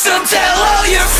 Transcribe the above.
So tell all your friends.